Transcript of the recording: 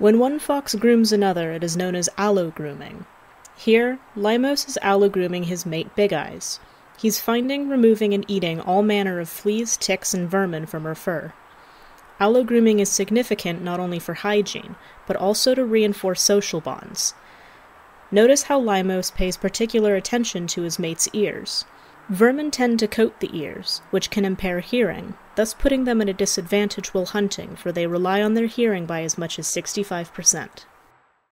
When one fox grooms another, it is known as allo grooming. Here, Limos is allo grooming his mate Big Eyes. He's finding, removing, and eating all manner of fleas, ticks, and vermin from her fur. Allo grooming is significant not only for hygiene, but also to reinforce social bonds. Notice how Limos pays particular attention to his mate's ears. Vermin tend to coat the ears, which can impair hearing, thus putting them at a disadvantage while hunting, for they rely on their hearing by as much as 65%.